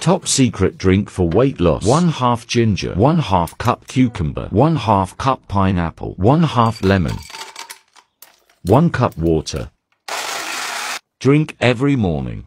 Top secret drink for weight loss. 1 half ginger. 1 half cup cucumber. 1 half cup pineapple. 1 half lemon. 1 cup water. Drink every morning.